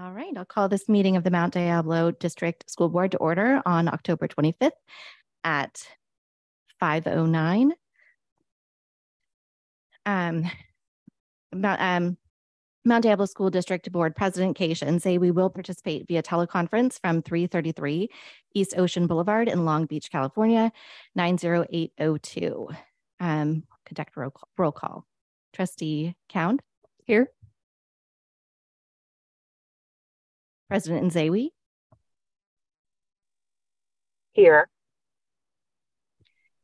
All right, I'll call this meeting of the Mount Diablo District School Board to order on October 25th at 5:09. Um, Mount, um, Mount Diablo School District Board President Cation say we will participate via teleconference from 333 East Ocean Boulevard in Long Beach, California, 90802. Um, conduct roll, call- roll call. Trustee Khaund here. President Nzewi, Here.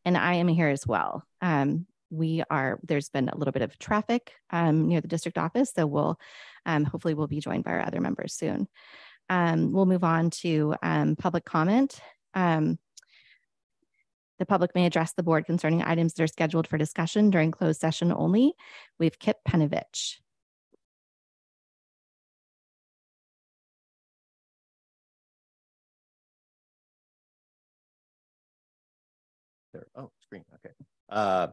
and I am here as well. Um, we are, there's been a little bit of traffic um, near the district office, so we'll, um, hopefully we'll be joined by our other members soon. Um, we'll move on to um, public comment. Um, the public may address the board concerning items that are scheduled for discussion during closed session only. We've Kip Penovich. There, oh, screen, okay. Uh,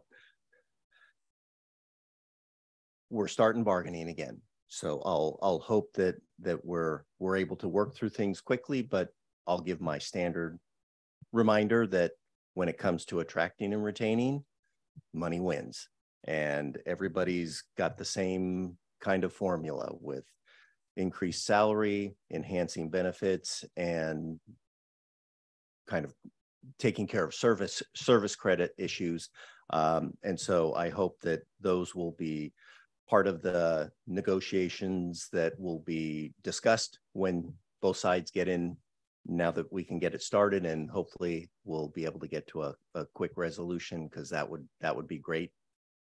We're starting bargaining again, so I'll, I'll hope that, that we're, we're able to work through things quickly, but I'll give my standard reminder that when it comes to attracting and retaining, money wins. And everybody's got the same kind of formula with increased salary, enhancing benefits, and kind of taking care of service, service credit issues. Um, and so I hope that those will be part of the negotiations that will be discussed when both sides get in now that we can get it started and hopefully we'll be able to get to a, a quick resolution because that would, that would be great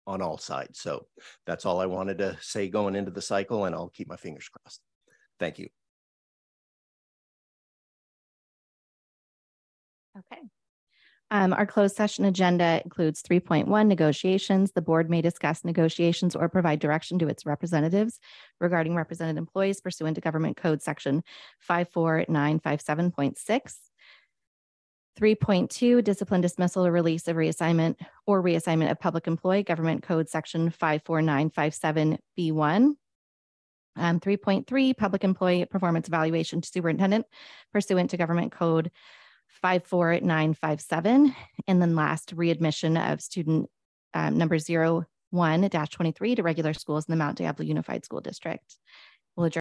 on all sides. So that's all I wanted to say going into the cycle and I'll keep my fingers crossed. Thank you. Okay. Um, our closed session agenda includes three point one negotiations. The board may discuss negotiations or provide direction to its representatives regarding represented employees pursuant to Government Code Section five four nine five seven point six. Three point two, discipline dismissal or release of reassignment or reassignment of public employee, Government Code Section five four nine five seven B one. Um, three point three, public employee performance evaluation to superintendent pursuant to Government Code 54957. And then last, readmission of student um, number 01 23 to regular schools in the Mount Diablo Unified School District.